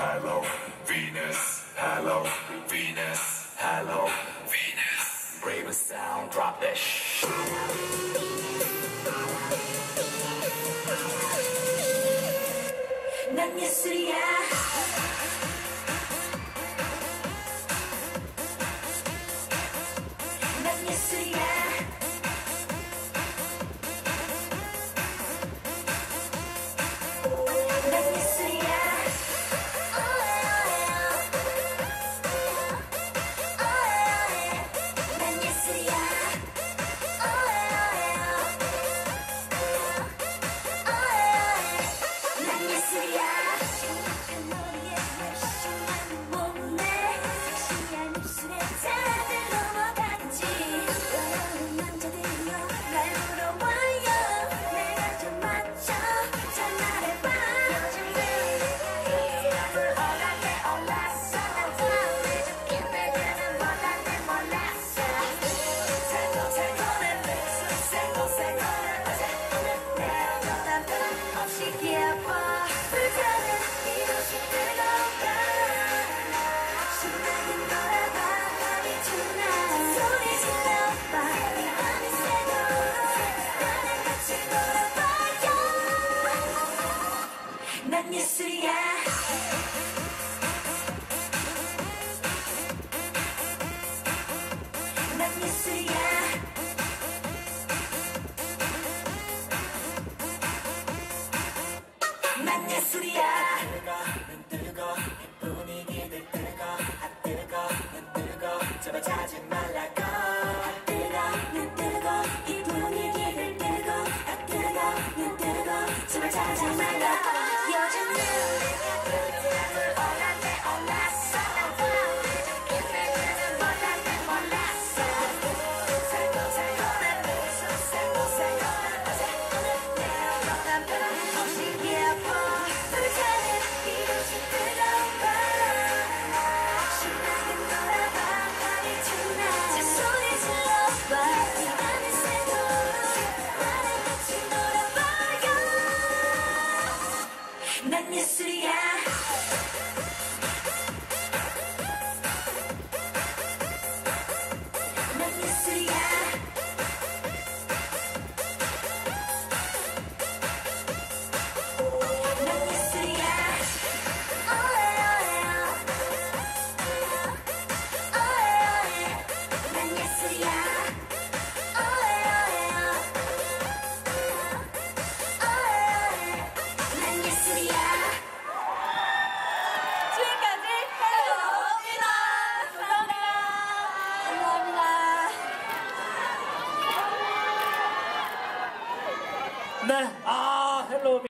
Hello, Venus. Hello, Venus. Hello, Venus. Bravest sound, drop that shh. 난 예술이야. she 난 예술이야. 뜨거 뜨거 분위기들 뜨거 아 뜨거 난 뜨거 제발 자지 말라고. 뜨거 난 뜨거 이 분위기들 뜨거 아 뜨거 난 뜨거 제발 자지 말라고. 네. 아, 헬로우.